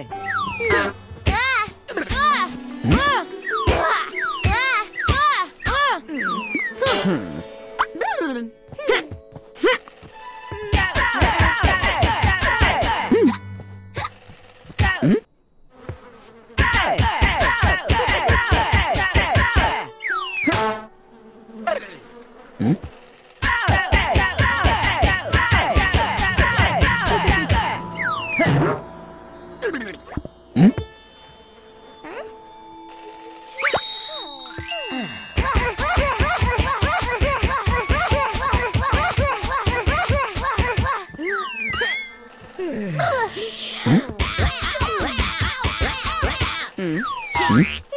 Hey! Hmm? Hmm? Hmm?